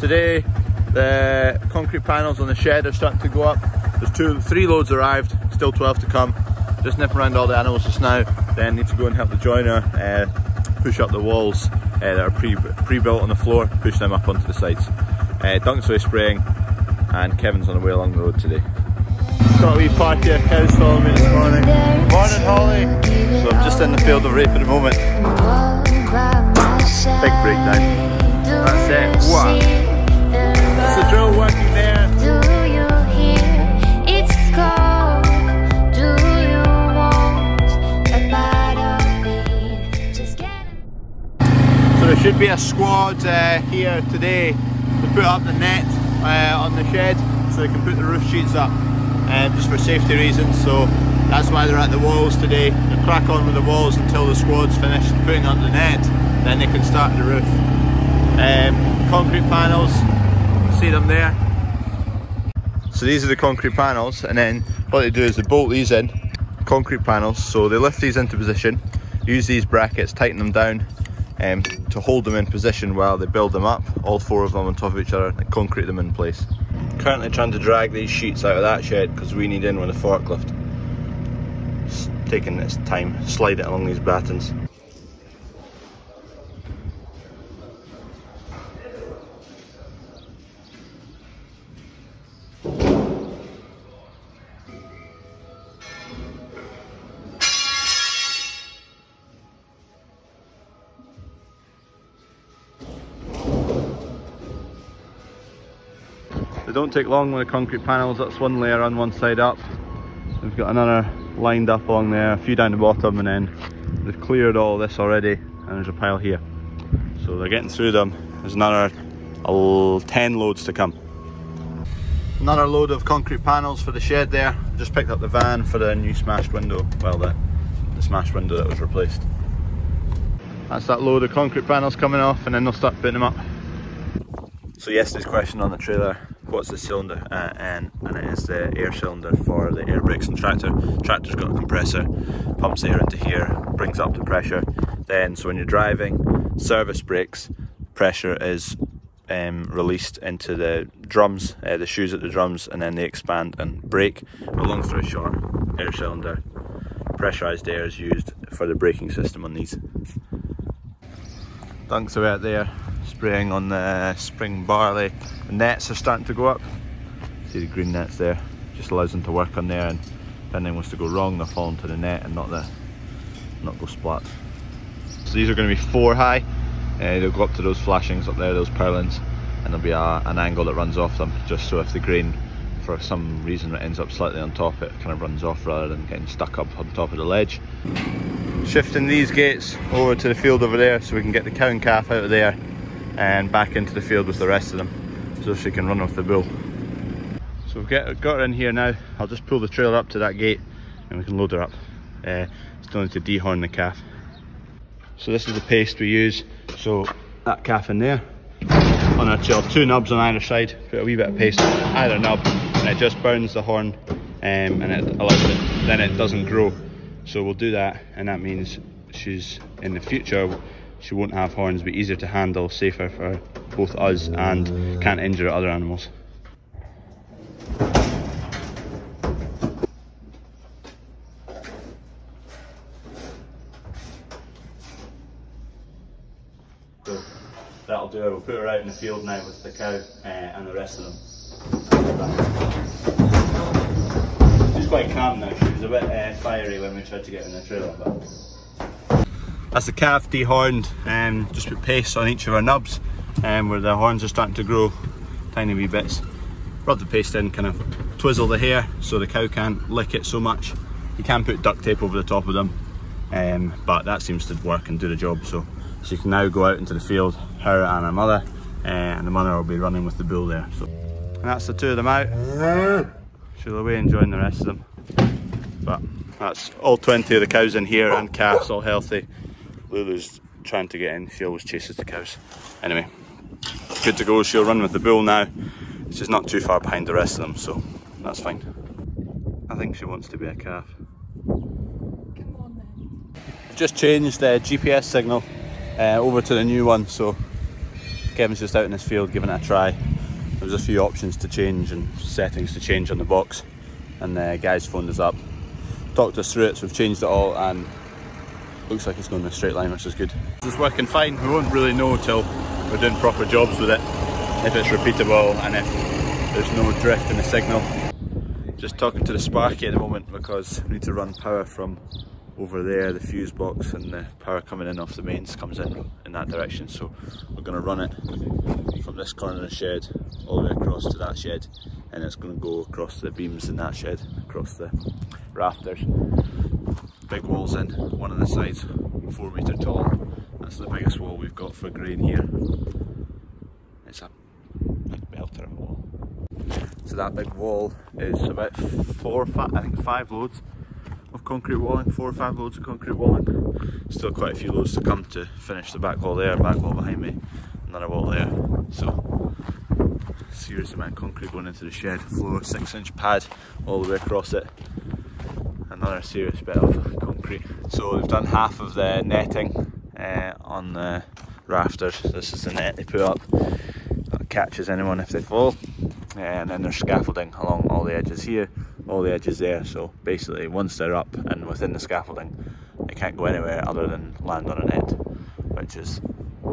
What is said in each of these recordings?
Today, the concrete panels on the shed are starting to go up. There's two, three loads arrived, still 12 to come. Just nipping around all the animals just now. Then need to go and help the joiner uh, push up the walls uh, that are pre, pre-built on the floor, push them up onto the sides. Uh, Duncan's away spraying and Kevin's on the way along the road today. Got a wee party of cows following me this morning. Morning Holly! So I'm just in the field of rape at the moment. Big breakdown. That's it. Wow. That's the drill working there. Do you hear it's cold? Do you want a bite of it? Just get So there should be a squad uh, here today to put up the net uh, on the shed so they can put the roof sheets up um, just for safety reasons. So that's why they're at the walls today. They'll crack on with the walls until the squad's finished putting up the net, then they can start the roof. Um, concrete panels, see them there. So these are the concrete panels and then what they do is they bolt these in, concrete panels, so they lift these into position, use these brackets, tighten them down um, to hold them in position while they build them up, all four of them on top of each other and concrete them in place. Currently trying to drag these sheets out of that shed because we need in with a forklift. It's taking its time, slide it along these battens. Don't take long with the concrete panels, that's one layer on one side up. We've got another lined up along there, a few down the bottom and then they've cleared all this already and there's a pile here. So they're getting through them. There's another uh, 10 loads to come. Another load of concrete panels for the shed there. Just picked up the van for the new smashed window, well the, the smashed window that was replaced. That's that load of concrete panels coming off and then they'll start putting them up. So yesterday's question on the trailer, what's the cylinder? Uh, and, and it is the air cylinder for the air brakes and tractor. Tractor's got a compressor, pumps air into here, brings up the pressure. Then, so when you're driving, service brakes, pressure is um, released into the drums, uh, the shoes at the drums, and then they expand and brake. But long story short, air cylinder, pressurised air is used for the braking system on these. Dunks are out there spraying on the spring barley. The nets are starting to go up. See the green nets there? Just allows them to work on there and if anything was to go wrong they'll fall into the net and not the not go splat. So these are going to be four high. Uh, they'll go up to those flashings up there, those purlins, and there'll be a, an angle that runs off them just so if the grain for some reason it ends up slightly on top it kind of runs off rather than getting stuck up on top of the ledge. Shifting these gates over to the field over there so we can get the cow and calf out of there and back into the field with the rest of them so she can run off the bull. So we've got, got her in here now. I'll just pull the trailer up to that gate and we can load her up. Uh, still need to dehorn the calf. So this is the paste we use. So that calf in there on our tail, two nubs on either side. Put a wee bit of paste on either nub and it just burns the horn um, and it allows it, then it doesn't grow. So we'll do that and that means she's in the future she won't have horns, be easier to handle, safer for both us and can't injure other animals. So that'll do it. We'll put her out in the field now with the cow uh, and the rest of them. She's quite calm now. She was a bit uh, fiery when we tried to get her in the trailer, but that's the calf dehorned and um, just put paste on each of our nubs um, where the horns are starting to grow tiny wee bits. Rub the paste in, kind of twizzle the hair so the cow can't lick it so much. You can put duct tape over the top of them, um, but that seems to work and do the job. So she can now go out into the field, her and her mother, uh, and the mother will be running with the bull there. So and that's the two of them out. She'll away enjoying the rest of them. But that's all 20 of the cows in here and calves all healthy. Lulu's trying to get in, she always chases the cows. Anyway, good to go, she'll run with the bull now. She's not too far behind the rest of them, so that's fine. I think she wants to be a calf. Come on then. Just changed the GPS signal uh, over to the new one, so Kevin's just out in his field giving it a try. There was a few options to change and settings to change on the box, and the guys phoned us up, talked us through it. So we've changed it all, and looks like it's going in a straight line, which is good. It's working fine. We won't really know till we're doing proper jobs with it, if it's repeatable and if there's no drift in the signal. Just talking to the Sparky at the moment because we need to run power from over there, the fuse box and the power coming in off the mains comes in in that direction. So we're going to run it from this corner of the shed all the way across to that shed and it's going to go across the beams in that shed, across the rafters. Big walls in, one on the sides, four metre tall. That's the biggest wall we've got for grain here. It's a big belter of a wall. So that big wall is about four, I think five loads of concrete walling, four or five loads of concrete walling. Still quite a few loads to come to finish the back wall there, back wall behind me, another wall there. So serious amount of concrete going into the shed floor, six inch pad all the way across it. Another serious bit of concrete. So they've done half of the netting uh, on the rafters. This is the net they put up that catches anyone if they fall. Uh, and then there's scaffolding along all the edges here, all the edges there. So basically, once they're up and within the scaffolding, they can't go anywhere other than land on a net, which is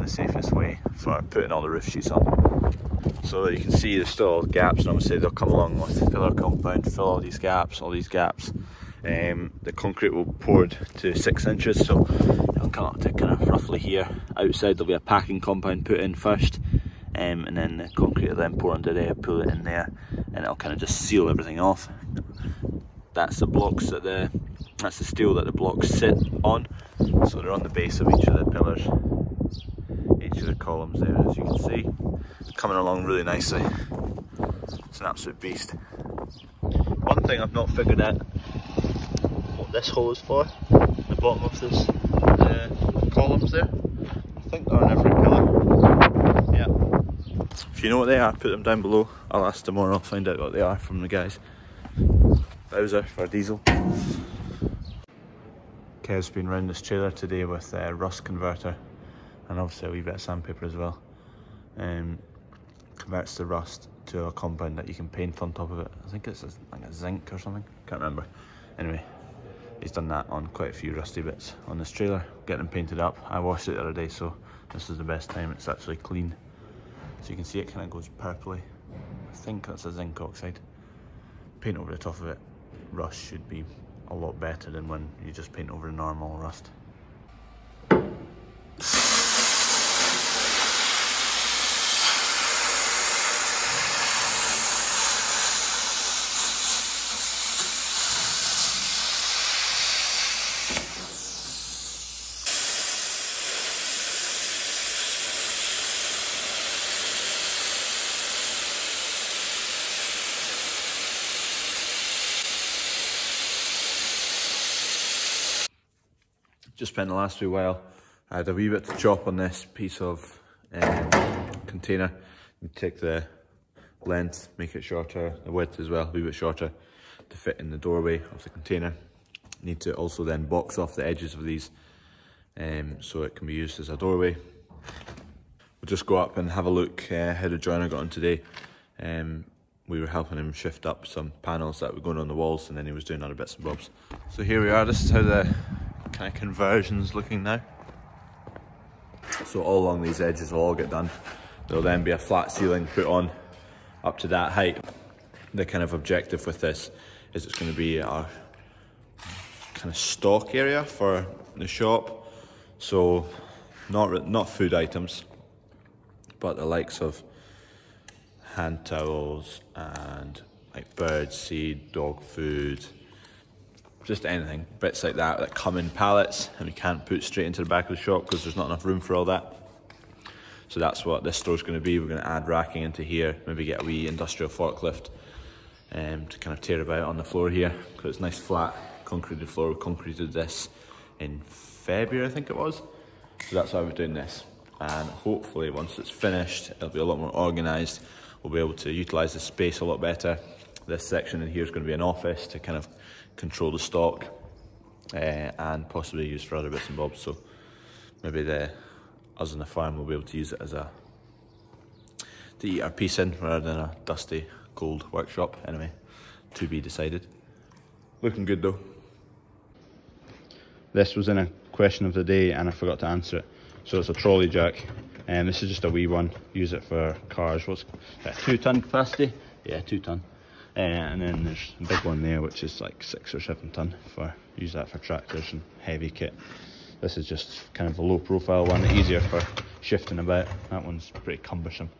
the safest way for putting all the roof sheets on. So you can see there's still gaps, and obviously they'll come along with filler compound, fill all these gaps, all these gaps. Um, the concrete will poured to six inches, so it'll come up to kind of roughly here. Outside there'll be a packing compound put in first, um, and then the concrete will then pour under there, pull it in there, and it'll kind of just seal everything off. That's the blocks that the that's the steel that the blocks sit on. So they're on the base of each of the pillars, each of the columns there, as you can see, coming along really nicely. It's an absolute beast. One thing I've not figured out what this hole is for, the bottom of this uh, columns there. I think they're on every pillar. Yeah. If you know what they are, put them down below. I'll ask tomorrow, I'll find out what they are from the guys. Bowser for diesel. Kev's been round this trailer today with a rust converter and obviously a wee bit of sandpaper as well. Um, converts the rust to a compound that you can paint on top of it. I think it's a, like a zinc or something, can't remember. Anyway, he's done that on quite a few rusty bits on this trailer, getting painted up. I washed it the other day, so this is the best time. It's actually clean. So you can see it kind of goes purpley. I think that's a zinc oxide. Paint over the top of it. Rust should be a lot better than when you just paint over normal rust. Just spent the last wee while. I had a wee bit to chop on this piece of um, container. You take the length, make it shorter, the width as well, a wee bit shorter to fit in the doorway of the container. Need to also then box off the edges of these um, so it can be used as a doorway. We'll just go up and have a look uh, how the joiner got on today. Um, we were helping him shift up some panels that were going on the walls and then he was doing other bits and bobs. So here we are, this is how the kind of conversions looking now. So all along these edges will all get done. There'll then be a flat ceiling put on up to that height. The kind of objective with this is it's going to be our kind of stock area for the shop. So not not food items, but the likes of hand towels and like bird seed, dog food, just anything, bits like that that come in pallets and we can't put straight into the back of the shop because there's not enough room for all that. So that's what this store's going to be. We're going to add racking into here, maybe get a wee industrial forklift um, to kind of tear about on the floor here because it's nice flat concreted floor. We concreted this in February, I think it was. So that's why we're doing this. And hopefully once it's finished, it'll be a lot more organised. We'll be able to utilise the space a lot better. This section in here is going to be an office to kind of control the stock uh, and possibly use for other bits and bobs. So maybe the us on the farm will be able to use it as a to eat our piece in rather than a dusty, cold workshop. Anyway, to be decided. Looking good though. This was in a question of the day and I forgot to answer it. So it's a trolley jack and this is just a wee one. Use it for cars. What's that, two ton capacity? Yeah, two ton. Uh, and then there's a big one there, which is like six or seven ton for, use that for tractors and heavy kit. This is just kind of a low profile one, easier for shifting about. That one's pretty cumbersome.